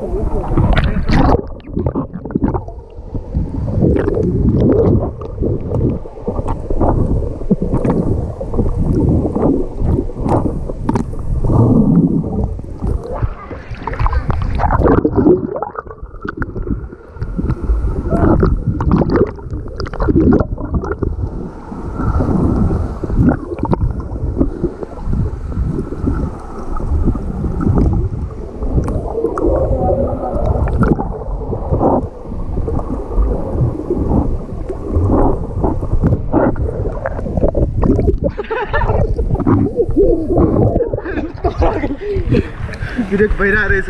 Thank you. Direct bayra race.